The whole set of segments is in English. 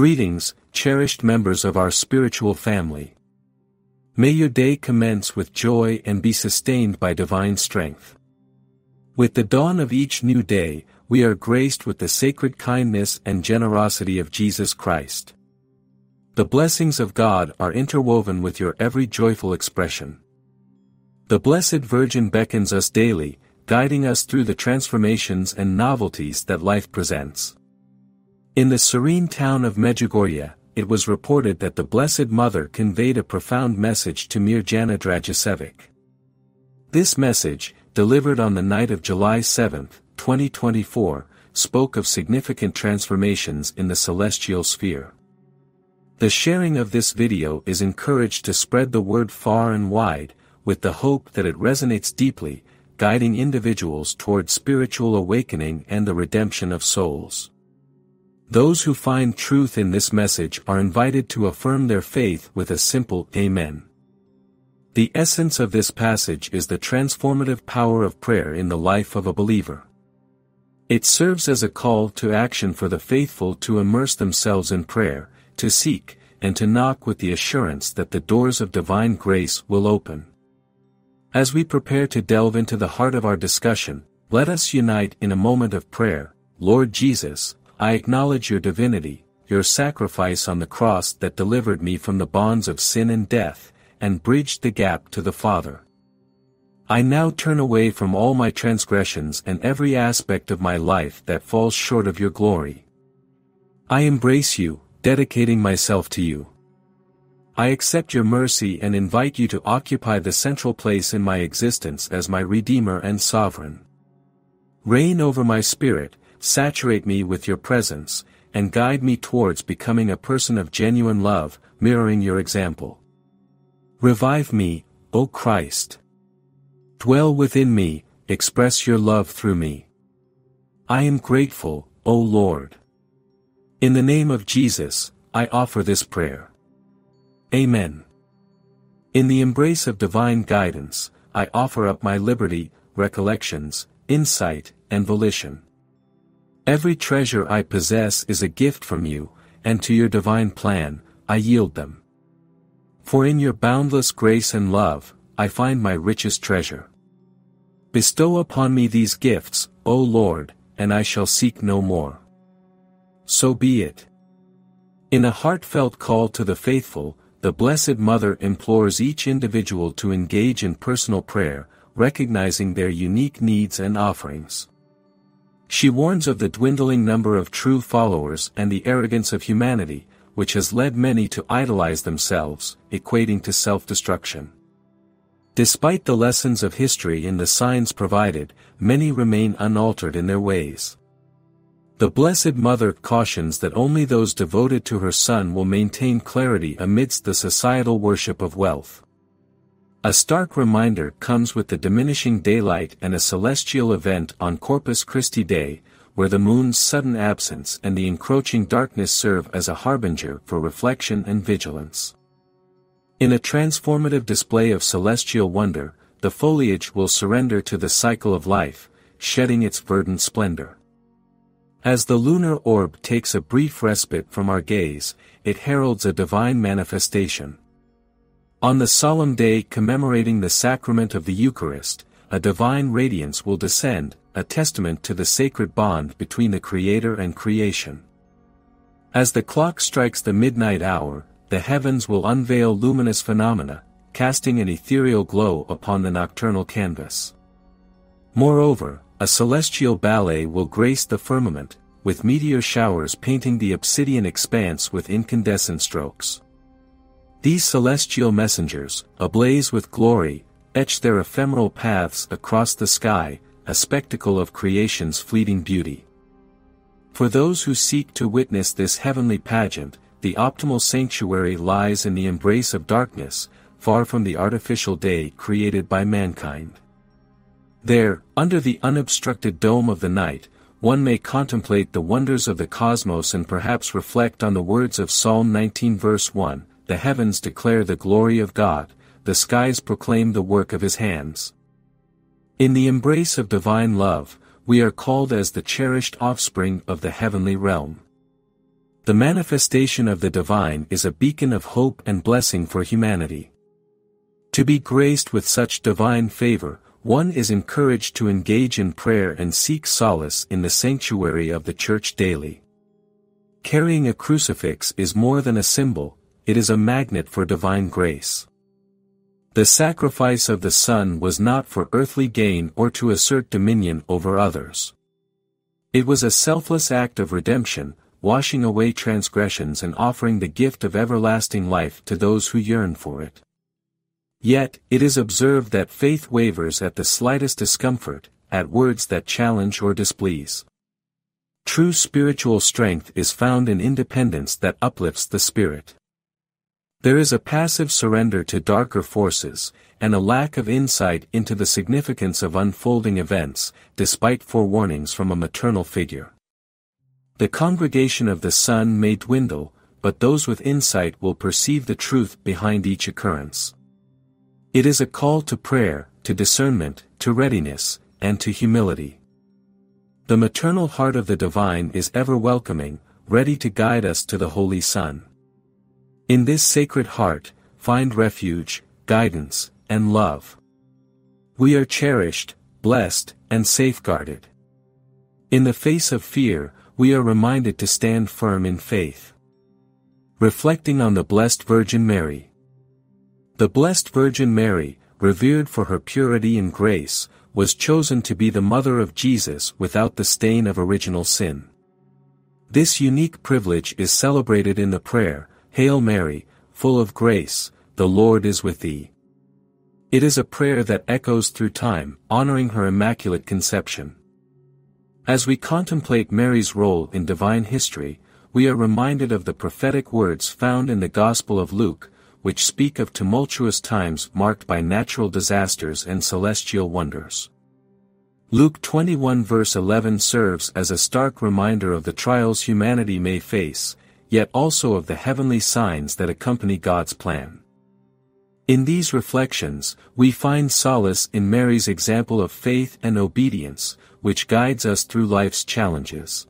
Greetings, cherished members of our spiritual family. May your day commence with joy and be sustained by divine strength. With the dawn of each new day, we are graced with the sacred kindness and generosity of Jesus Christ. The blessings of God are interwoven with your every joyful expression. The Blessed Virgin beckons us daily, guiding us through the transformations and novelties that life presents. In the serene town of Medjugorje, it was reported that the Blessed Mother conveyed a profound message to Mirjana Dragicevic. This message, delivered on the night of July 7, 2024, spoke of significant transformations in the celestial sphere. The sharing of this video is encouraged to spread the word far and wide, with the hope that it resonates deeply, guiding individuals toward spiritual awakening and the redemption of souls. Those who find truth in this message are invited to affirm their faith with a simple Amen. The essence of this passage is the transformative power of prayer in the life of a believer. It serves as a call to action for the faithful to immerse themselves in prayer, to seek, and to knock with the assurance that the doors of divine grace will open. As we prepare to delve into the heart of our discussion, let us unite in a moment of prayer, Lord Jesus, I acknowledge your divinity, your sacrifice on the cross that delivered me from the bonds of sin and death, and bridged the gap to the Father. I now turn away from all my transgressions and every aspect of my life that falls short of your glory. I embrace you, dedicating myself to you. I accept your mercy and invite you to occupy the central place in my existence as my Redeemer and Sovereign. Reign over my spirit, saturate me with your presence, and guide me towards becoming a person of genuine love, mirroring your example. Revive me, O Christ. Dwell within me, express your love through me. I am grateful, O Lord. In the name of Jesus, I offer this prayer. Amen. In the embrace of divine guidance, I offer up my liberty, recollections, insight, and volition. Every treasure I possess is a gift from you, and to your divine plan, I yield them. For in your boundless grace and love, I find my richest treasure. Bestow upon me these gifts, O Lord, and I shall seek no more. So be it. In a heartfelt call to the faithful, the Blessed Mother implores each individual to engage in personal prayer, recognizing their unique needs and offerings. She warns of the dwindling number of true followers and the arrogance of humanity, which has led many to idolize themselves, equating to self-destruction. Despite the lessons of history and the signs provided, many remain unaltered in their ways. The Blessed Mother cautions that only those devoted to her Son will maintain clarity amidst the societal worship of wealth. A stark reminder comes with the diminishing daylight and a celestial event on Corpus Christi Day, where the moon's sudden absence and the encroaching darkness serve as a harbinger for reflection and vigilance. In a transformative display of celestial wonder, the foliage will surrender to the cycle of life, shedding its verdant splendor. As the lunar orb takes a brief respite from our gaze, it heralds a divine manifestation. On the solemn day commemorating the sacrament of the Eucharist, a divine radiance will descend, a testament to the sacred bond between the Creator and creation. As the clock strikes the midnight hour, the heavens will unveil luminous phenomena, casting an ethereal glow upon the nocturnal canvas. Moreover, a celestial ballet will grace the firmament, with meteor showers painting the obsidian expanse with incandescent strokes. These celestial messengers, ablaze with glory, etch their ephemeral paths across the sky, a spectacle of creation's fleeting beauty. For those who seek to witness this heavenly pageant, the optimal sanctuary lies in the embrace of darkness, far from the artificial day created by mankind. There, under the unobstructed dome of the night, one may contemplate the wonders of the cosmos and perhaps reflect on the words of Psalm 19 verse 1, the heavens declare the glory of God, the skies proclaim the work of his hands. In the embrace of divine love, we are called as the cherished offspring of the heavenly realm. The manifestation of the divine is a beacon of hope and blessing for humanity. To be graced with such divine favor, one is encouraged to engage in prayer and seek solace in the sanctuary of the church daily. Carrying a crucifix is more than a symbol, it is a magnet for divine grace. The sacrifice of the Son was not for earthly gain or to assert dominion over others. It was a selfless act of redemption, washing away transgressions and offering the gift of everlasting life to those who yearn for it. Yet, it is observed that faith wavers at the slightest discomfort, at words that challenge or displease. True spiritual strength is found in independence that uplifts the spirit. There is a passive surrender to darker forces, and a lack of insight into the significance of unfolding events, despite forewarnings from a maternal figure. The congregation of the Son may dwindle, but those with insight will perceive the truth behind each occurrence. It is a call to prayer, to discernment, to readiness, and to humility. The maternal heart of the divine is ever welcoming, ready to guide us to the Holy Son. In this sacred heart, find refuge, guidance, and love. We are cherished, blessed, and safeguarded. In the face of fear, we are reminded to stand firm in faith. Reflecting on the Blessed Virgin Mary, the Blessed Virgin Mary, revered for her purity and grace, was chosen to be the mother of Jesus without the stain of original sin. This unique privilege is celebrated in the prayer, Hail Mary, full of grace, the Lord is with thee. It is a prayer that echoes through time, honoring her immaculate conception. As we contemplate Mary's role in divine history, we are reminded of the prophetic words found in the Gospel of Luke, which speak of tumultuous times marked by natural disasters and celestial wonders. Luke 21 verse 11 serves as a stark reminder of the trials humanity may face, yet also of the heavenly signs that accompany God's plan. In these reflections, we find solace in Mary's example of faith and obedience, which guides us through life's challenges.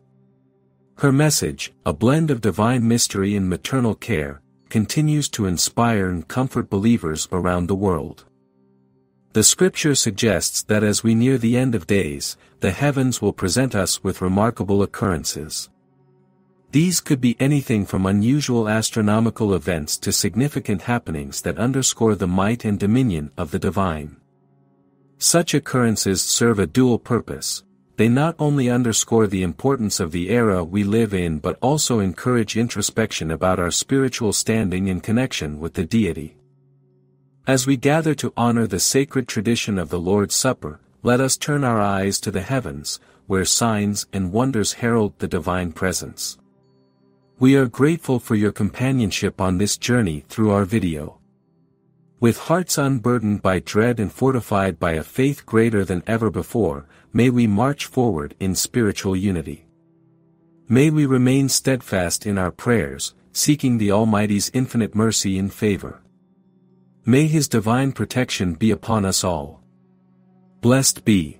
Her message, a blend of divine mystery and maternal care, continues to inspire and comfort believers around the world. The scripture suggests that as we near the end of days, the heavens will present us with remarkable occurrences. These could be anything from unusual astronomical events to significant happenings that underscore the might and dominion of the divine. Such occurrences serve a dual purpose, they not only underscore the importance of the era we live in but also encourage introspection about our spiritual standing in connection with the deity. As we gather to honor the sacred tradition of the Lord's Supper, let us turn our eyes to the heavens, where signs and wonders herald the divine presence. We are grateful for your companionship on this journey through our video. With hearts unburdened by dread and fortified by a faith greater than ever before, may we march forward in spiritual unity. May we remain steadfast in our prayers, seeking the Almighty's infinite mercy and favor. May His divine protection be upon us all. Blessed be.